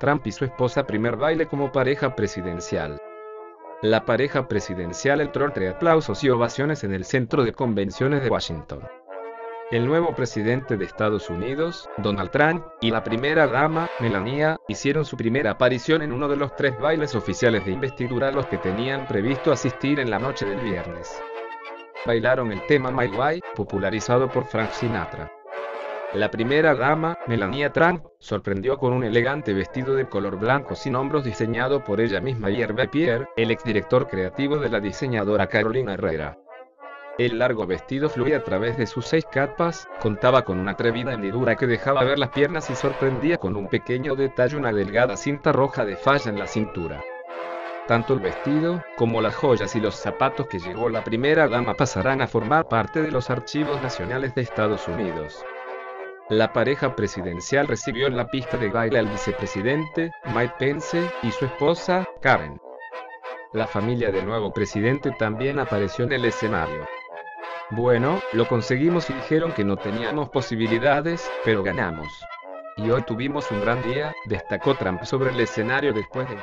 Trump y su esposa primer baile como pareja presidencial. La pareja presidencial entró entre aplausos y ovaciones en el centro de convenciones de Washington. El nuevo presidente de Estados Unidos, Donald Trump, y la primera dama, Melania, hicieron su primera aparición en uno de los tres bailes oficiales de investidura a los que tenían previsto asistir en la noche del viernes. Bailaron el tema My Way, popularizado por Frank Sinatra. La primera dama, Melania Trump, sorprendió con un elegante vestido de color blanco sin hombros diseñado por ella misma y Hervé Pierre, el exdirector creativo de la diseñadora Carolina Herrera. El largo vestido fluía a través de sus seis capas, contaba con una atrevida hendidura que dejaba ver las piernas y sorprendía con un pequeño detalle una delgada cinta roja de falla en la cintura. Tanto el vestido, como las joyas y los zapatos que llevó la primera dama pasarán a formar parte de los archivos nacionales de Estados Unidos. La pareja presidencial recibió en la pista de baile al vicepresidente, Mike Pence, y su esposa, Karen. La familia del nuevo presidente también apareció en el escenario. Bueno, lo conseguimos y dijeron que no teníamos posibilidades, pero ganamos. Y hoy tuvimos un gran día, destacó Trump sobre el escenario después de...